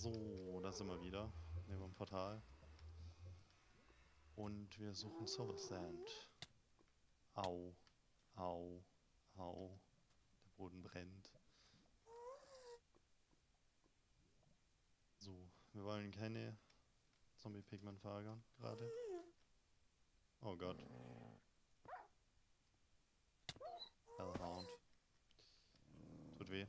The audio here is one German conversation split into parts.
So, da sind wir wieder. Neben dem Portal. Und wir suchen Soul Sand. Au. Au. Au. Der Boden brennt. So, wir wollen keine Zombie-Pigment verärgern gerade. Oh Gott. Hellhound. Tut weh.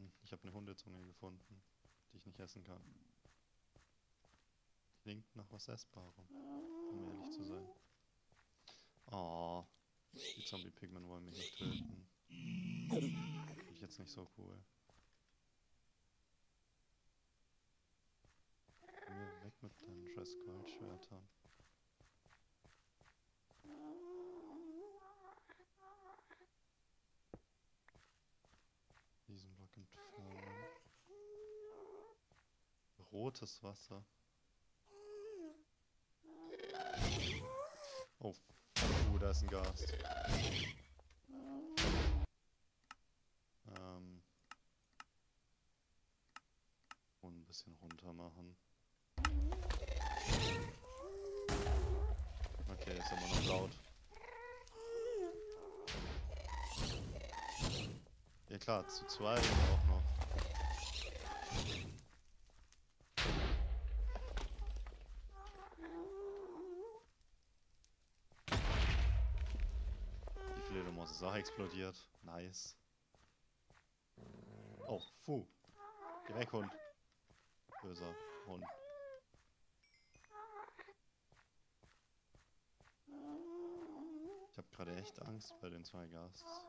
Hm, ich habe eine Hundezunge gefunden, die ich nicht essen kann. Klingt nach was Essbarem, um ehrlich zu sein. Oh, die Zombie-Pigmen wollen mich nicht töten. Finde ich jetzt nicht so cool. Weg mit deinen scheiß Goldschwertern. Rotes Wasser. Oh, uh, da ist ein Gast. Ähm. Und ein bisschen runter machen. Okay, ist immer noch laut. Ja klar, zu zweit auch noch. Die Fledermaus ist auch explodiert. Nice. Oh, fu. Geh weg, Hund. Böser Hund. Ich habe gerade echt Angst bei den zwei Gasts.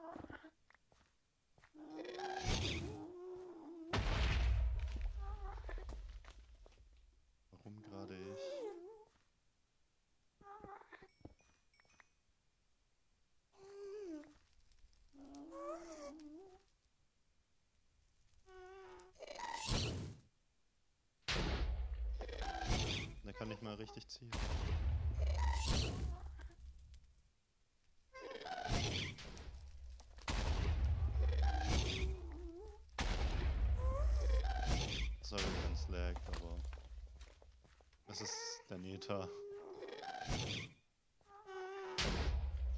Warum gerade ich? Der kann nicht mal richtig ziehen. Sorry, wenn es laggt, aber es ist der Neta.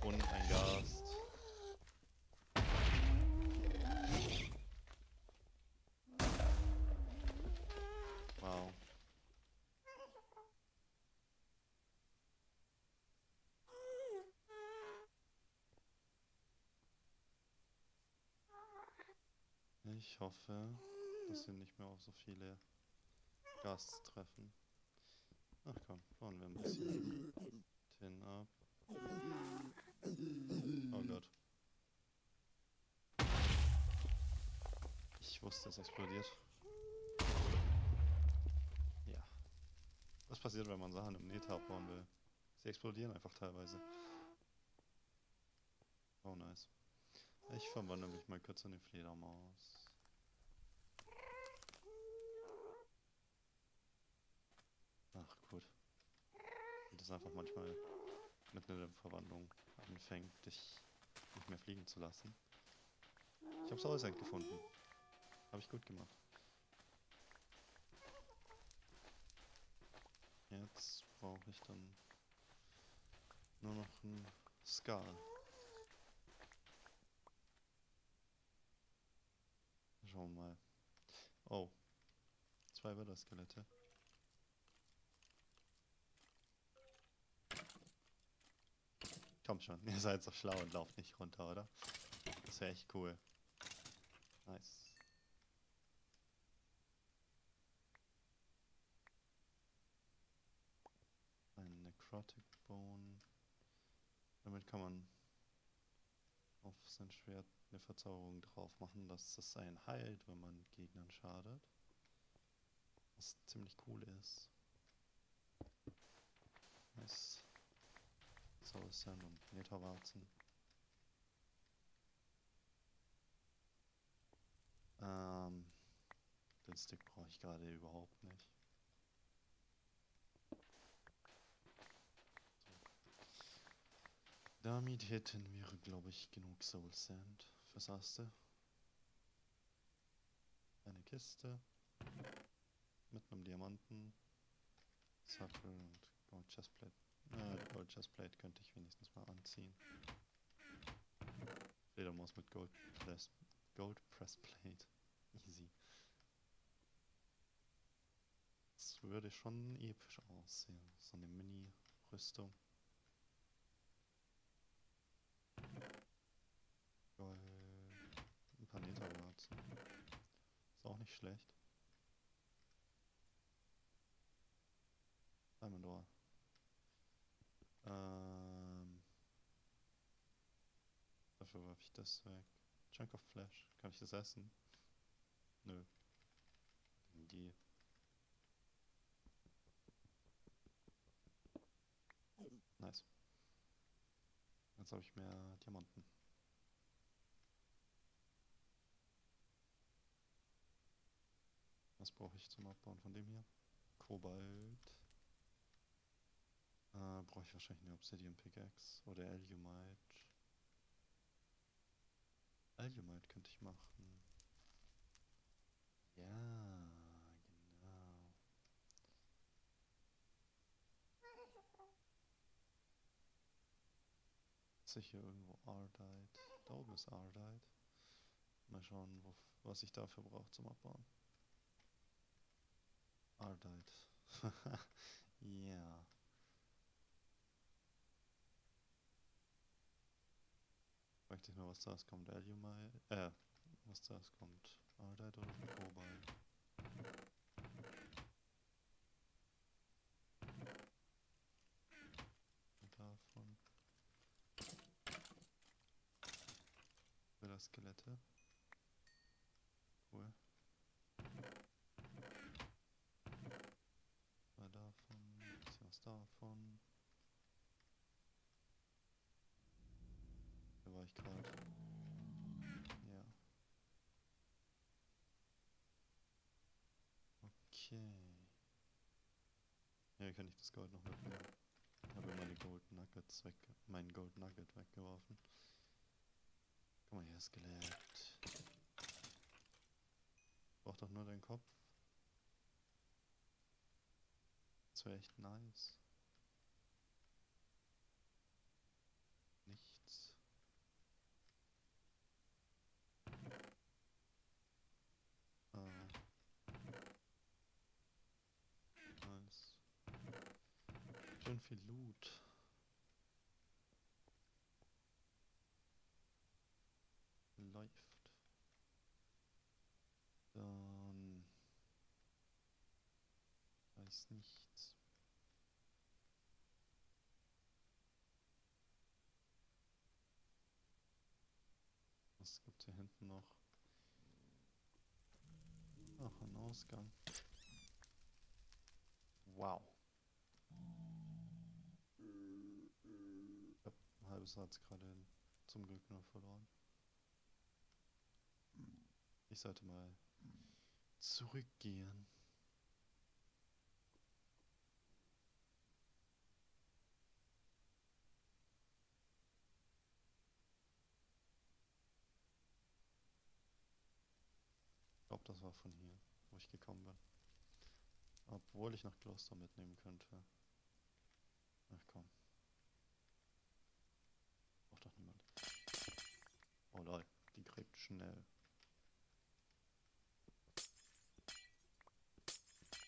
Und ein Gast. Wow. Ich hoffe, dass wir nicht mehr auf so viele Gasts treffen. Ach komm, bauen wir ein bisschen Tin ab. Oh Gott. Ich wusste, es explodiert. Ja. Was passiert, wenn man Sachen im Net abbauen will? Sie explodieren einfach teilweise. Oh nice. Ich verwandle mich mal kurz in die Fledermaus. Ach gut. Und das einfach manchmal mit einer Verwandlung anfängt, dich nicht mehr fliegen zu lassen. Ich habe Soulsand gefunden. Habe ich gut gemacht. Jetzt brauche ich dann nur noch ein Skal. Schauen wir mal. Oh. Zwei Wither-Skelette. Komm schon, ihr seid so schlau und lauft nicht runter, oder? Das wäre echt cool. Nice. Ein Necrotic Bone. Damit kann man auf sein Schwert eine Verzauberung drauf machen, dass es einen heilt, wenn man Gegnern schadet. Was ziemlich cool ist. Nice. Soul Sand und Netherwarzen. Ähm, den Stick brauche ich gerade überhaupt nicht. Damit hätten wir, glaube ich, genug Soul Sand fürs Erste. Eine Kiste. Mit einem Diamanten. Sattel und Gold Chestplate. Äh, Gold Chestplate könnte ich wenigstens mal anziehen. Fledermaus mit Gold Press, Gold Pressplate. Easy. Das würde schon episch aussehen. So eine Mini-Rüstung. Gold. Ein paar Netherwarzen. Ist auch nicht schlecht. Diamond Ore. Dafür werfe ich das weg. Chunk of Flesh. Kann ich das essen? Nö. Die. Nice. Jetzt habe ich mehr Diamanten. Was brauche ich zum Abbauen von dem hier? Kobalt. Äh, brauche ich wahrscheinlich eine Obsidian Pickaxe oder Alumite. Alumite könnte ich machen. Ja, genau. Hier irgendwo Ardite? Da oben ist Ardite. Mal schauen, wo, was ich dafür brauche zum Abbauen. Ardite. ja. Frag dich mal, was zuerst kommt. Alumite? Äh, was zuerst kommt. Ardite oder Kobalt? Davon. Wieder Skelette. Cool. Zwei davon, bisschen was davon. Hier war ich gerade. Ja. Okay. Ja, kann ich das Gold noch mitnehmen. Ich habe meine Gold Nuggets weg, mein Gold Nugget weggeworfen. Guck mal hier, Skelett. Braucht doch nur deinen Kopf. Das wäre echt nice. Nichts. Ah. Nice. Schön viel Loot. Läuft. Dann weiß nichts. Was gibt hier hinten noch? Ach, ein Ausgang. Wow. Ein halbes Herz gerade zum Glück nur verloren. Ich sollte mal zurückgehen. Ich glaube, das war von hier, wo ich gekommen bin. Obwohl ich noch Kloster mitnehmen könnte. Ach komm. Braucht doch niemand. Oh lol, die gräbt schnell.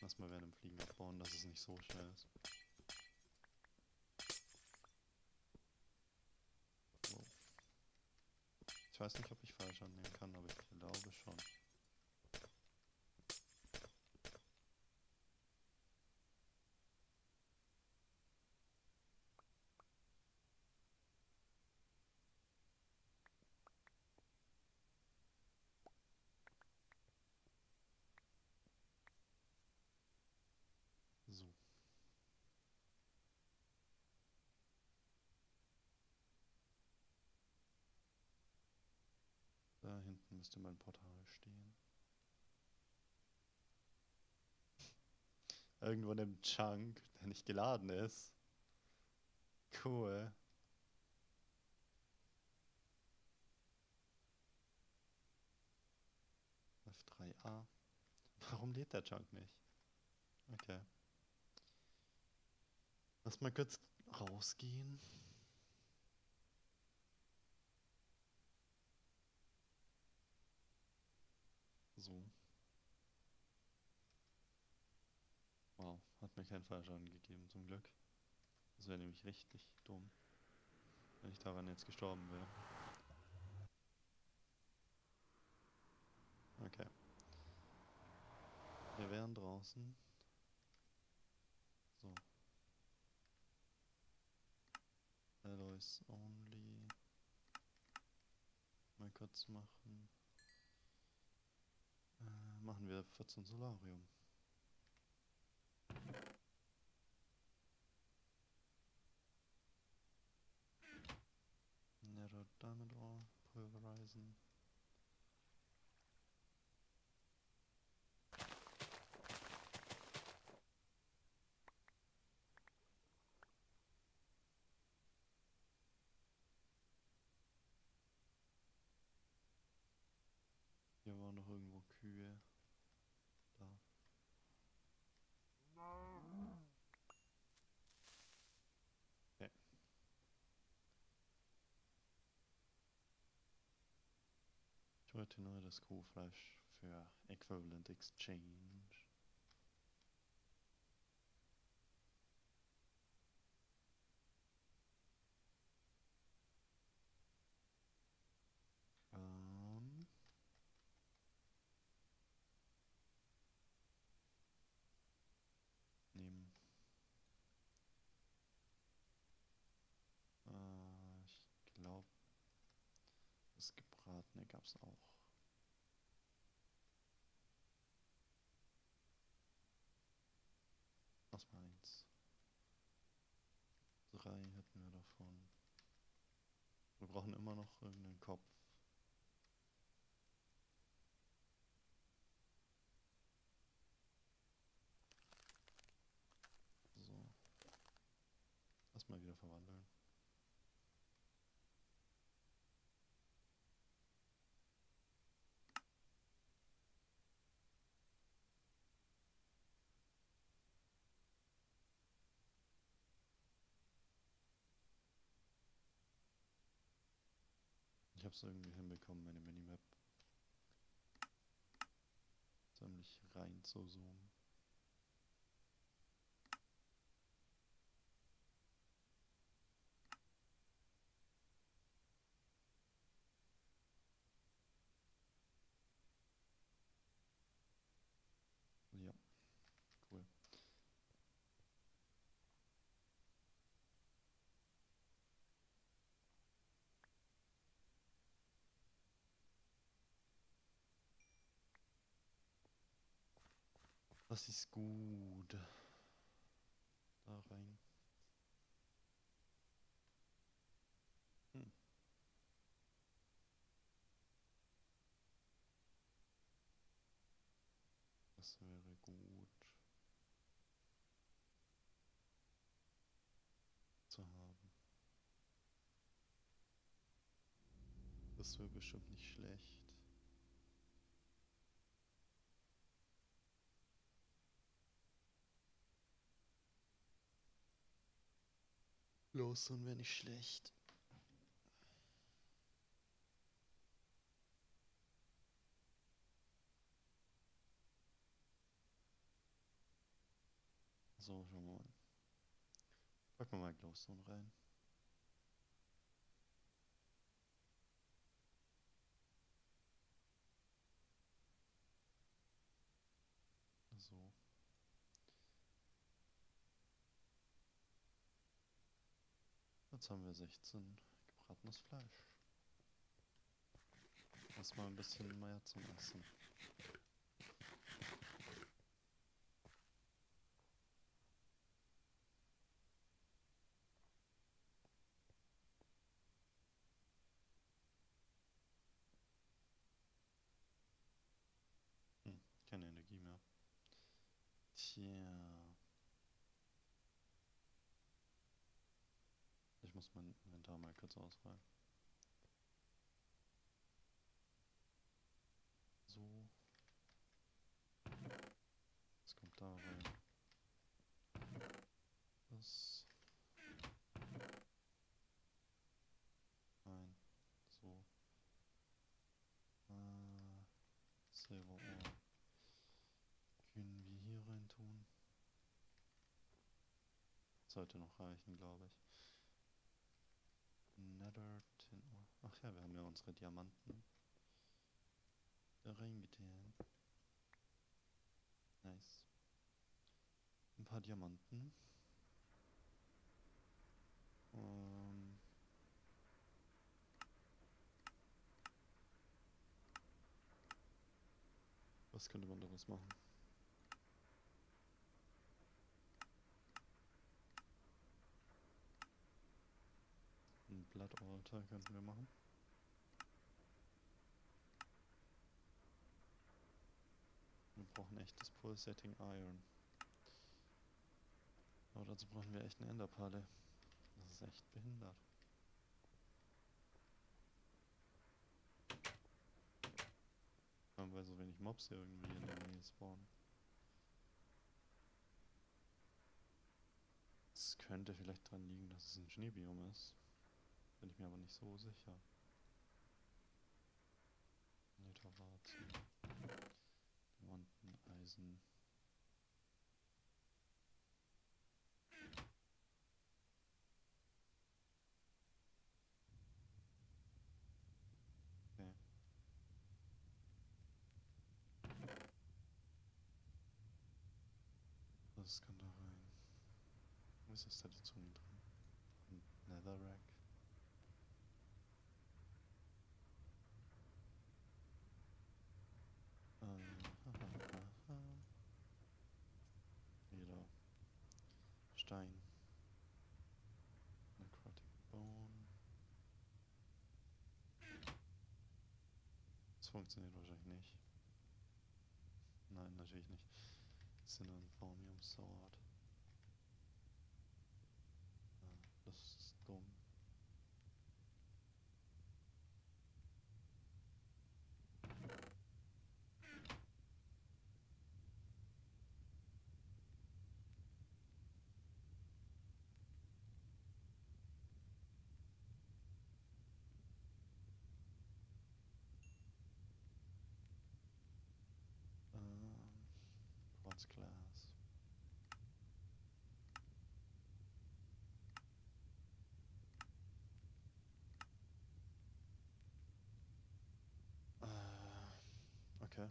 Lass mal während dem Fliegen abbauen, dass es nicht so schnell ist. Ich weiß nicht, ob ich falsch annehmen kann, aber ich glaube schon. So. Da hinten müsste mein Portal stehen. Irgendwo in dem Chunk, der nicht geladen ist. Cool. F3A. Warum lädt der Junk nicht? Okay. Lass mal kurz rausgehen. So. Wow, hat mir keinen Fallschaden gegeben, zum Glück. Das wäre nämlich richtig dumm, wenn ich daran jetzt gestorben wäre. Okay. Wir wären draußen. So. Alloys only. Mal kurz machen. Äh, machen wir 14 Solarium. Narrow Diamond Ore, Pulverizen. Hier waren noch irgendwo Kühe. Wollte nur das Kuhfleisch für Equivalent Exchange. Ähm. Äh, ich glaube, das Gebratene gab es auch. Was mal eins. Drei hätten wir brauchen immer noch irgendeinen Kopf. So. Lass mal wieder verwandeln. Ich habe es irgendwie hinbekommen, meine Minimap ziemlich rein zu zoomen. Ja, cool. Das ist gut. Da rein. Hm. Das wäre gut zu haben. Das wäre bestimmt nicht schlecht. Glowstone wäre nicht schlecht. So, wir mal. Packen wir mal Glowstone rein. So. Jetzt haben wir 16 gebratenes Fleisch. Erstmal ein bisschen mehr zum Essen. mein Inventar mal kurz ausräumen. So. Was kommt da rein? Das. Nein. So. Äh, Silberohr. Können wir hier rein tun? Sollte noch reichen, glaube ich. Nether Tin Ore. Ach ja, wir haben ja unsere Diamanten da reingetan. Nice. Ein paar Diamanten. Ähm Was könnte man daraus machen? Blood Altar könnten wir machen. Wir brauchen echtes Pulsating Iron. Aber dazu brauchen wir echt eine Enderperle. Das ist echt behindert. Allem, weil so wenig Mobs hier irgendwie in der Nähe spawnen. Es könnte vielleicht dran liegen, dass es ein Schneebiom ist. Bin ich mir aber nicht so sicher. Netherwarzen. Diamanten, Eisen. Okay. Das kann da rein. Wo ist das da die Zunge drin? Netherrack. Äh, hahaha. Wieder Stein. Necrotic Bone. Das funktioniert wahrscheinlich nicht. Nein, natürlich nicht. Cinnamon Thaumium Sword. Ah, das ist dumm. Ähm, Glass. Äh, okay.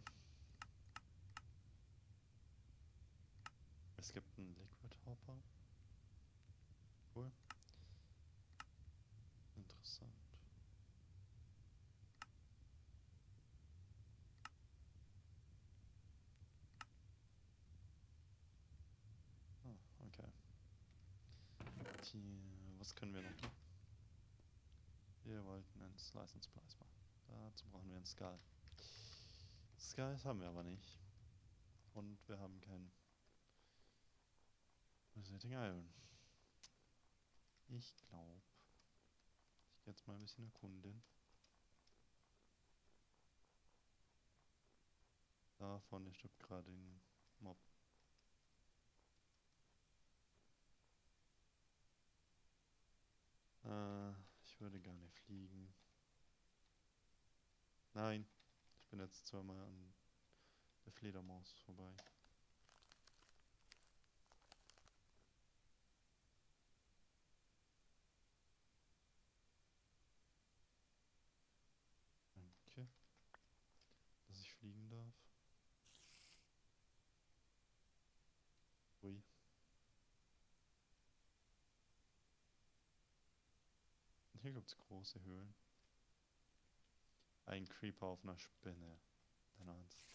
Es gibt einen Liquid Hopper. Cool. Interessant. Ah, okay. Die, was können wir noch? Wir wollten einen Slice and Splice machen. Dazu brauchen wir einen Skull. Skulls haben wir aber nicht. Und wir haben kein Pulsating Iron. Ich glaube, ich gehe jetzt mal ein bisschen erkunden. Da vorne stirbt gerade ein Mob. Äh, ich würde gerne fliegen. Nein, ich bin jetzt zweimal an der Fledermaus vorbei. Danke, dass ich fliegen darf. Ui. Hier gibt es große Höhlen. Ein Creeper auf einer Spinne. Dein Ernst.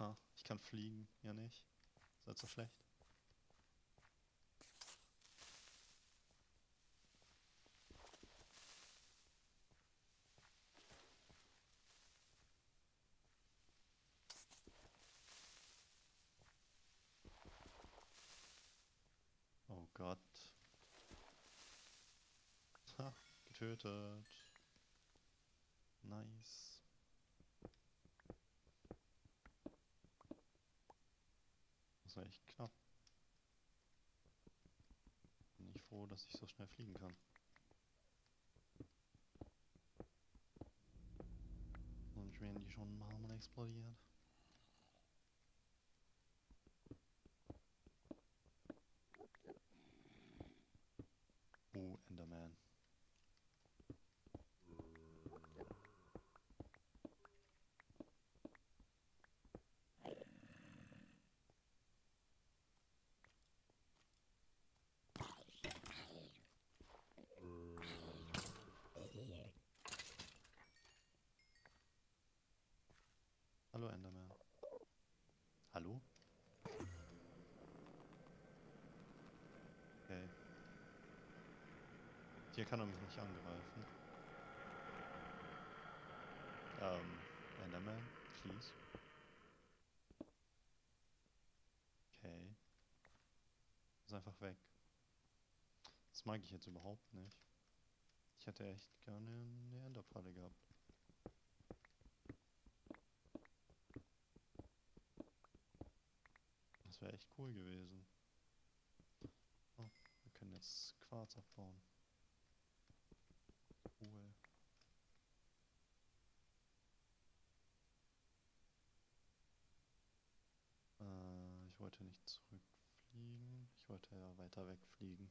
Ha, ich kann fliegen, ja nicht. Ist das so schlecht? getötet. Nice. Das war echt knapp. Bin ich froh, dass ich so schnell fliegen kann. Und wenn die schon mal explodiert. Hallo Enderman. Hallo? Okay. Hier kann er mich nicht angreifen. Ähm, Enderman, please. Okay. Ist einfach weg. Das mag ich jetzt überhaupt nicht. Ich hätte echt gerne eine Enderfalle gehabt. Das wäre echt cool gewesen. Oh, wir können jetzt Quarz abbauen. Cool. Äh, ich wollte nicht zurückfliegen. Ich wollte ja weiter wegfliegen.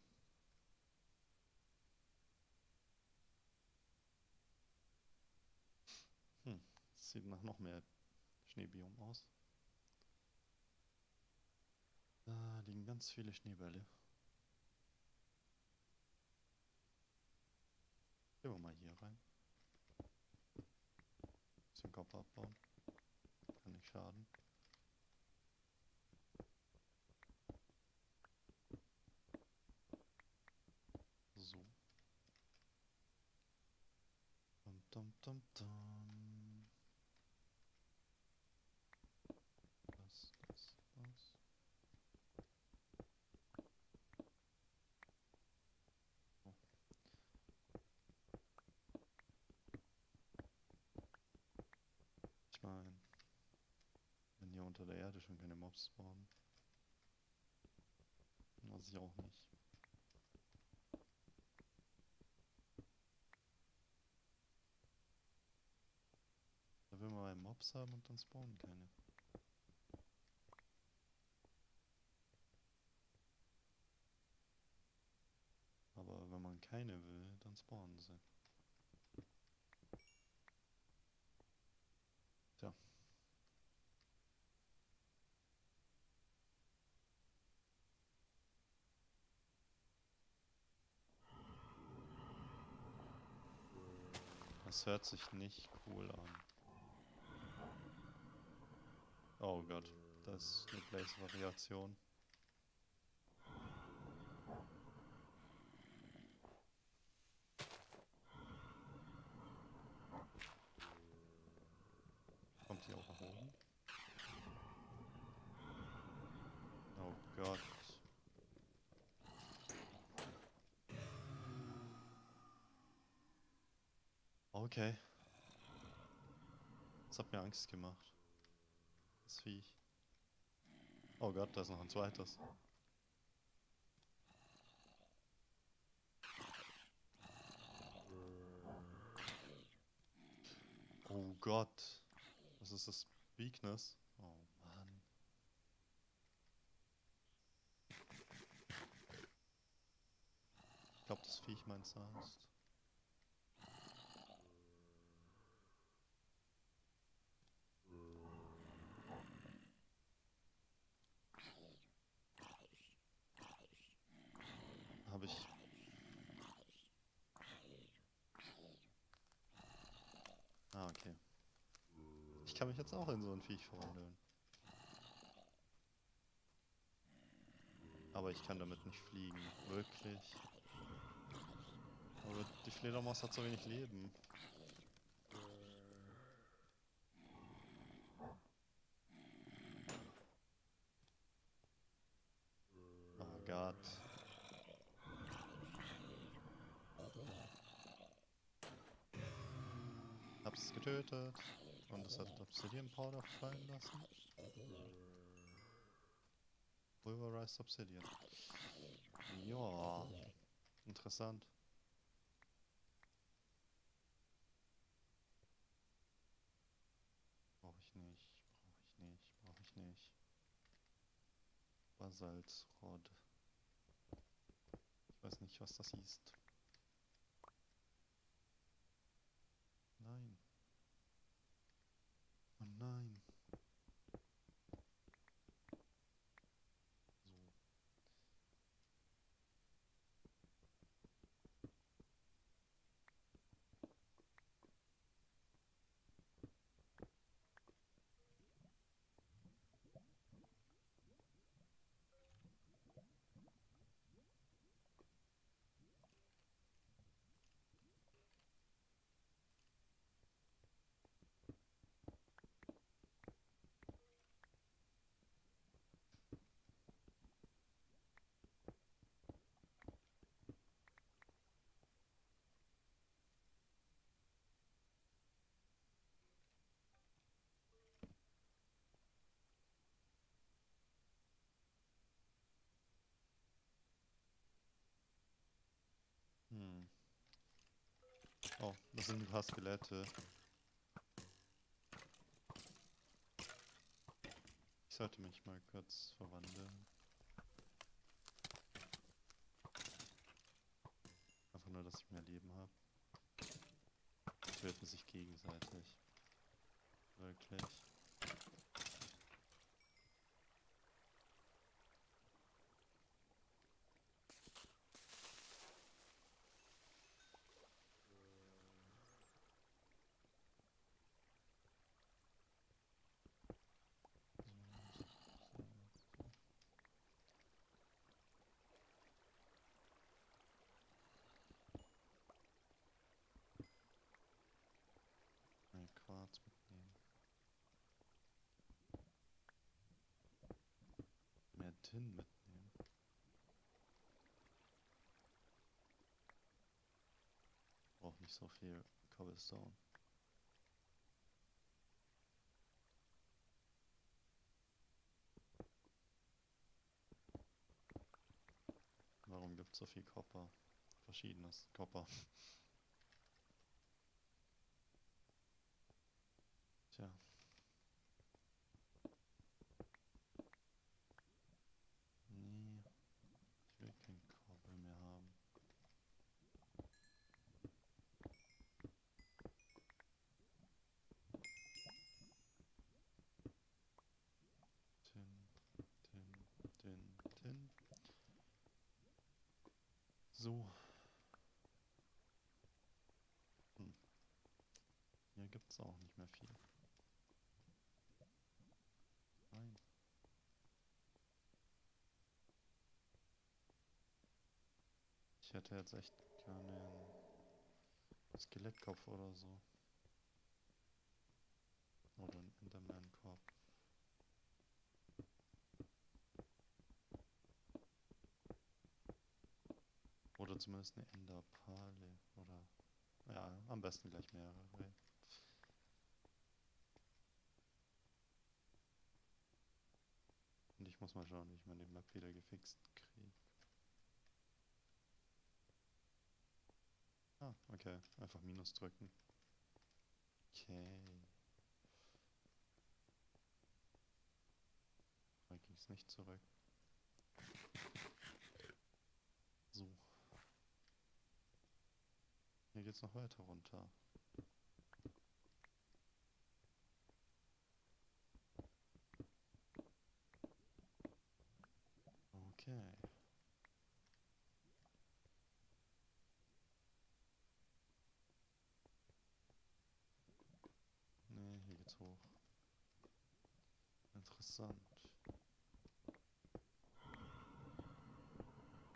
Hm, sieht nach noch mehr Schneebiom aus. Da liegen ganz viele Schneebälle. Gehen wir mal hier rein. Bisschen Kopf abbauen. Kann nicht schaden. So. Dum, dum, dum, dum. Das, das, das. Oh. Ich meine, wenn hier unter der Erde schon keine Mobs spawnen, weiß ich auch nicht. Da will man mal Mobs haben und dann spawnen keine. Aber wenn man keine will, dann spawnen sie. Das hört sich nicht cool an. Oh Gott, das ist eine Blaze-Variation. Kommt die auch nach oben? Oh Gott. Okay. Das hat mir Angst gemacht. Das Viech. Oh Gott, da ist noch ein zweites. Oh Gott. Was ist das? Weakness? Oh Mann. Ich glaube, das Viech meint sonst. Habe ich. Ah, okay. Ich kann mich jetzt auch in so ein Viech verwandeln. Aber ich kann damit nicht fliegen. Wirklich. Aber die Fledermaus hat so wenig Leben. Oh Gott. Hab's es getötet. Und es hat Obsidian Powder fallen lassen. Pulverized Obsidian. Ja, interessant. Brauche ich nicht, brauche ich nicht, brauche ich nicht. Basaltrod. Ich weiß nicht, was das hieß. Nein. Oh Oh, das sind ein paar Skelette. Ich sollte mich mal kurz verwandeln. Einfach nur, dass ich mehr Leben habe. Töten sich gegenseitig. Wirklich. Ein Quarz mitnehmen. Tin mitnehmen. Braucht nicht so viel Cobblestone. Warum gibt es so viel Copper? Verschiedenes Copper. Tja. Nee, ich will kein Koppel mehr haben. Tin, Tin, Tin, Tin. So. Hm. Hier gibt's auch nicht mehr viel. Nein. Ich hätte jetzt echt gerne einen Skelettkopf oder so. Oder einen Oder zumindest eine Enderpale. Oder. Ja, am besten gleich mehrere. Und ich muss mal schauen, wie ich meine Map wieder gefixt kriege. Ah, okay. Einfach Minus drücken. Okay. Da ging es nicht zurück. So. Hier geht's noch weiter runter. Okay. Nee, hier geht's hoch. Interessant.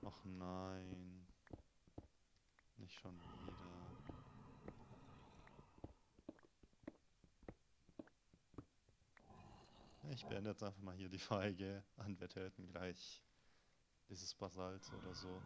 Ach nein. Nicht schon wieder. Ich beende jetzt einfach mal hier die Folge. Und wir töten gleich dieses Basalt oder so.